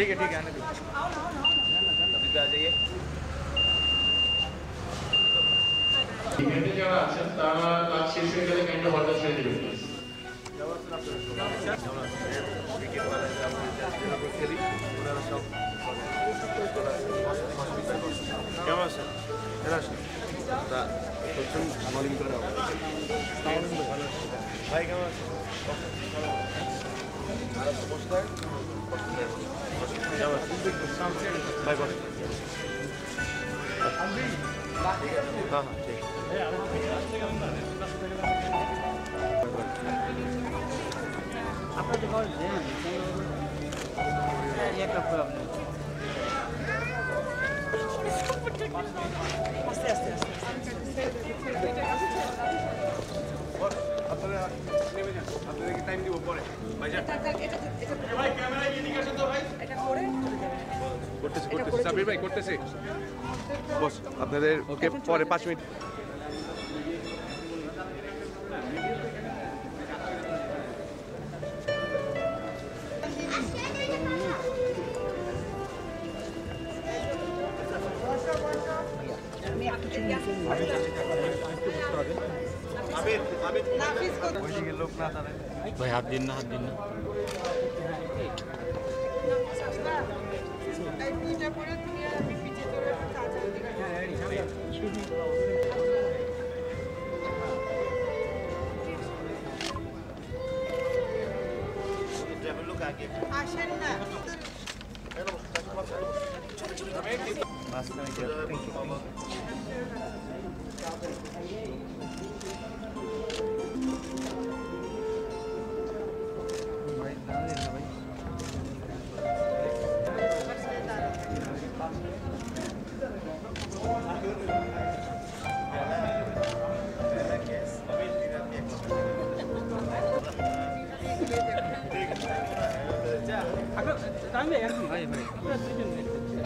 ठीक है ठीक है आने दो ইভেন্টে যারা আছেন তারা কাজ শেষ হয়ে গেলে কাইন্ড হলটা ছেড়ে দেবেন প্লিজ কেমন আছেন ভালো আছেন তা প্রথম মর্নিং করে ভাই কেমন আছেন কেমন আছেন টাইম দিব পরে। ভাইজান। করতেছি করতেছি। সাবির ভাই করতেছি। বস আপনাদের ওকে পরে পাঁচ মিনিট। ভাই হাত দিন না হাত দিন না। আসেন না। Nice, thank you. Thank you.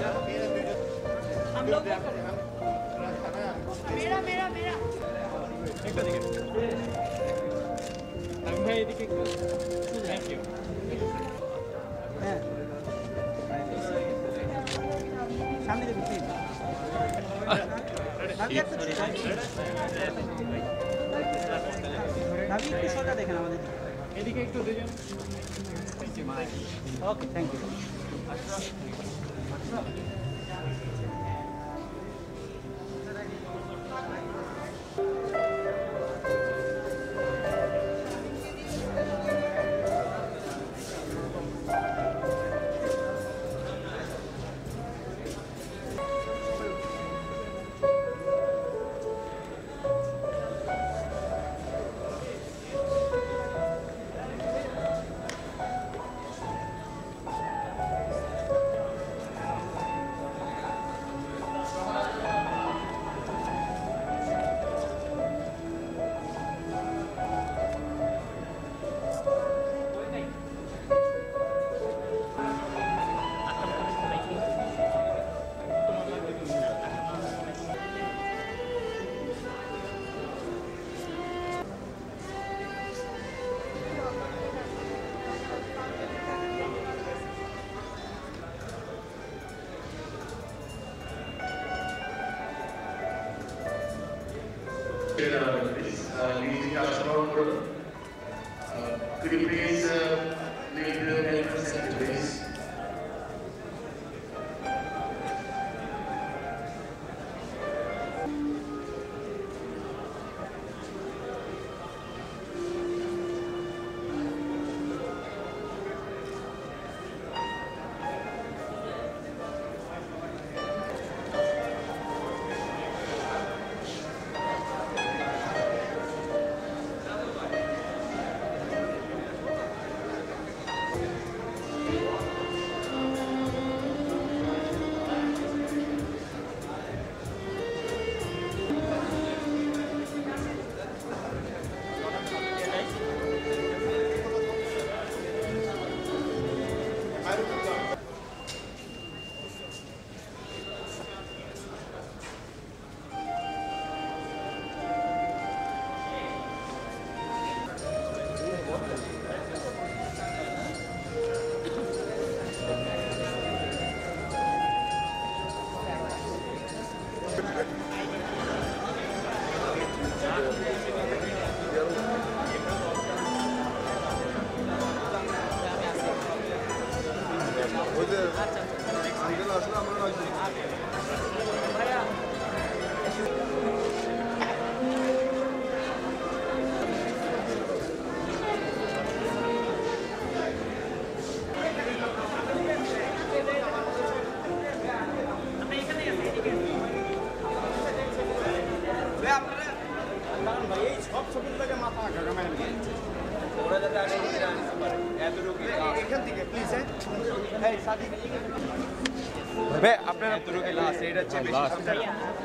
Thank you. মেরা মেরা মেরা এদিকে একটু দুজন ওকে থ্যাংক ইউ হবে প্লিজ নিজেকে আচরণ আঙ্কেল আসলে আমরা রাখব ভাই আপনারা লাস্ট এটা হচ্ছে বেশি সামনে না।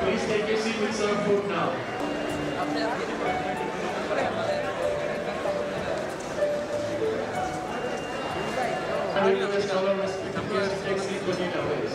Please take your seat with serve food now. I request all our respected guests to take seat with you now, please.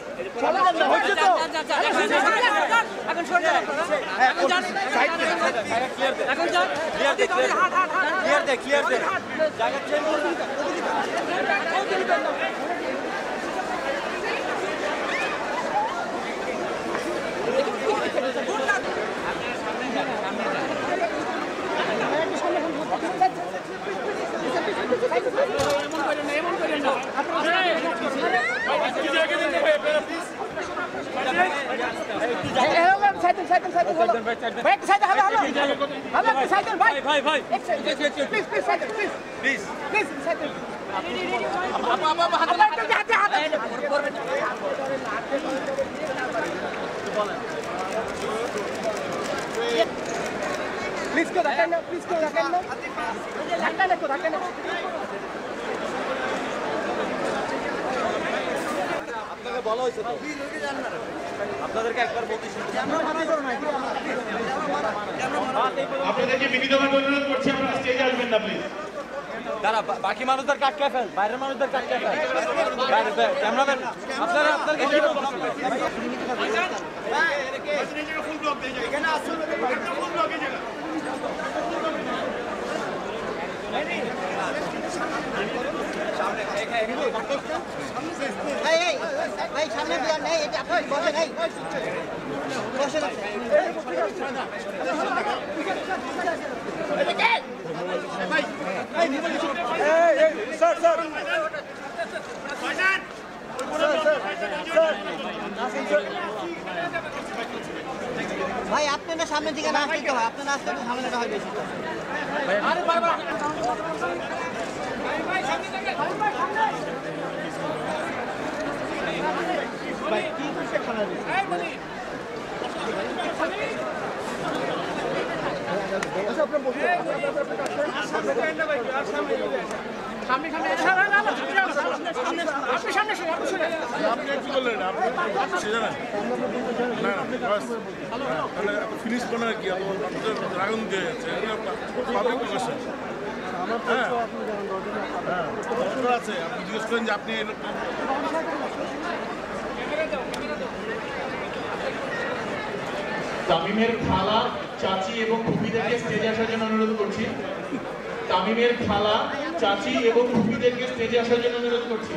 চলে যান না হচ্ছে তো এখন साइडन भाई साइडन भाई साइडन हेलो हेलो हेलो साइडन भाई भाई भाई प्लीज़ प्लीज़ साइडन प्लीज़ प्लीज़ प्लीज़ साइडन अब अब अब हाथ अंकल जी हाथ हाथ प्लीज़ को धक्का प्लीज़ को धक्का धक्का को धक्का আপনাকে বলা হয়েছে তো। আপনাদেরকে বিনীতভাবে অনুরোধ করছি আপনারা স্টেজে আসবেন না প্লিজ দাঁড়া বাকি মানুষদের কাটকে ফেল বাইরের মানুষদের কাটকে ফেল। ক্যামেরাম্যান আপনারা কি এই ভাই সামনে দিয়ে নেই এটা আপনি বসেন এই বসেন ভাই, আপনি না সামনের দিকে না আসতে হয় আপনি না আসলে তো ঝামেলাটা হয় বেশি। আপনি কি বললেন আপনি সে জানেন না না বাস তাহলে ফিনিশ বানার কি মানুষের ড্রাগন দিয়ে পাবলিক আছে আপনি জিজ্ঞেস করেন যে আপনি তামিমের খালা চাচি এবং ফুপিদেরকে স্টেজে আসার জন্য অনুরোধ করছি। তামিমের খালা চাচি এবং ফুপিদেরকে স্টেজে আসার জন্য অনুরোধ করছি।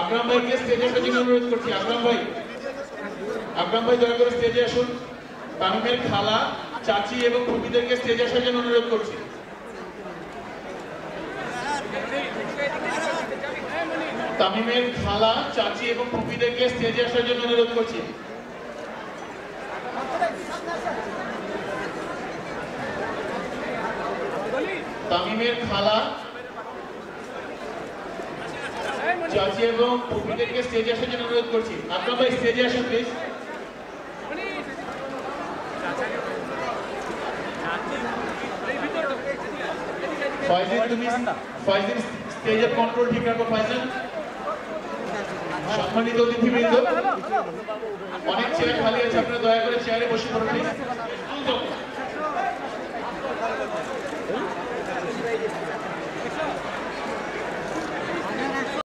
আকরাম ভাইকে স্টেজে আসার জন্য অনুরোধ করছি। আকরাম ভাই আকরাম ভাই দয়া করে স্টেজে আসুন। তামিমের খালা চাচি এবং ফুপিদেরকে স্টেজে আসার জন্য অনুরোধ করছি। তামিমের খালা, চাচি এবং ফুপিদেরকে স্টেজে আসার জন্য অনুরোধ করছি। তামিমের খালা, চাচি এবং ফুপিদেরকে স্টেজে আসার জন্য অনুরোধ করছি। আপনার ভাই স্টেজে আসুন প্লিজ ফয়জিন তুমি ফয়জিন স্টেজের কন্ট্রোল ঠিক রাখো ফয়জিন সম্মানিত অতিথিবৃন্দ। অনেক চেয়ার খালি আছে আপনারা দয়া করে চেয়ারে বসে পড়ুন